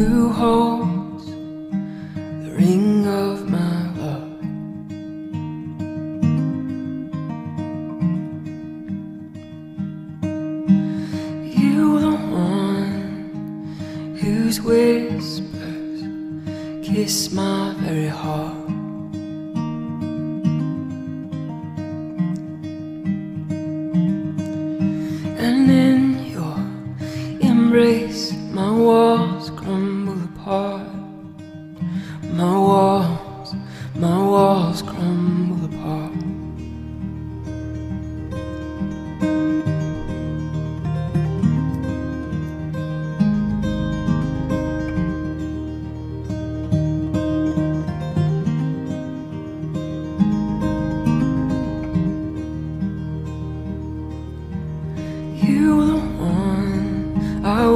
who holds the ring of my love. You the one whose whispers kiss my very heart. And in your embrace, my walls crumble apart. My walls, my walls crumble apart. You were the one I